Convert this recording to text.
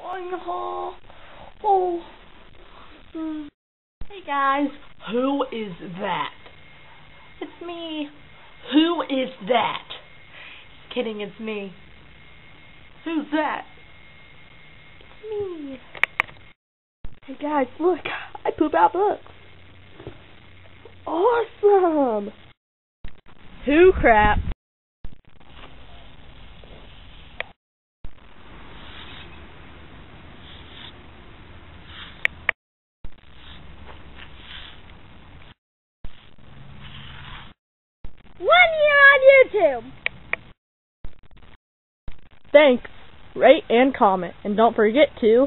Oh, oh. Mm. Hey guys, who is that? It's me. Who is that? Kidding, it's me. Who's that? It's me. Hey guys, look, I poop out books. Awesome! Who crap? One year on YouTube. Thanks. Rate and comment, and don't forget to